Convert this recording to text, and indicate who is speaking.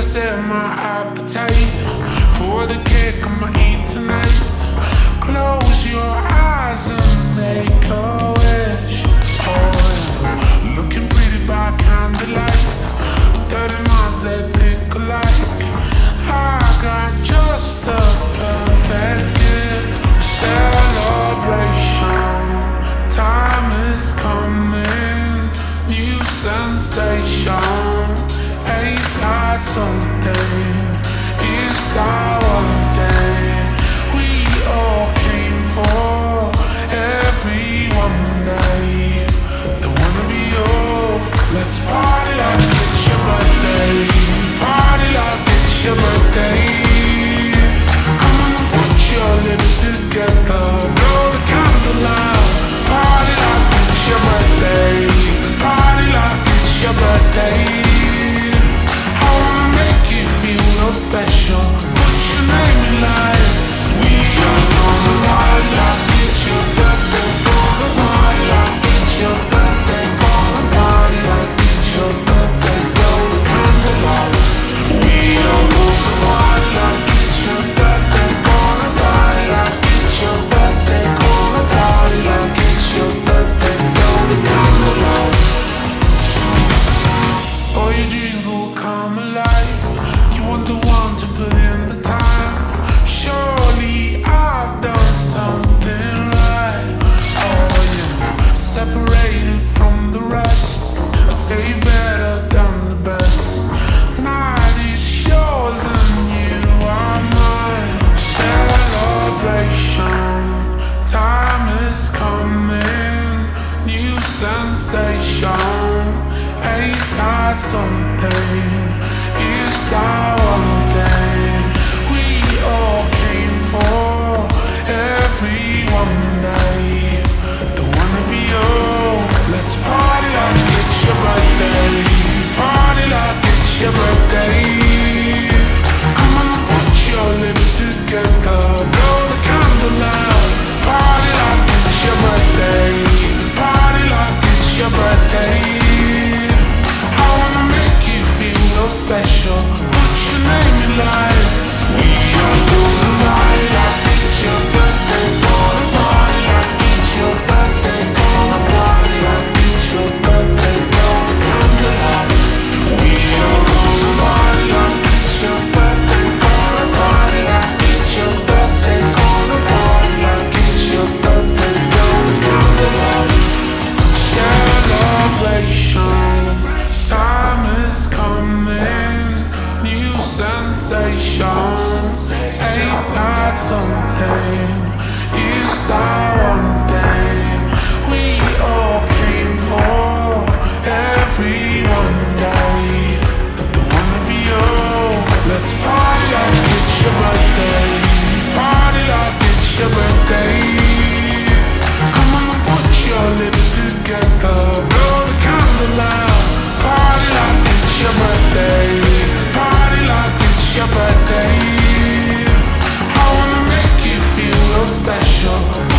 Speaker 1: I set my appetite for the cake I'ma eat tonight. someday special. sensation. Ain't that something? sensation. Ain't that something? Is that one thing we special.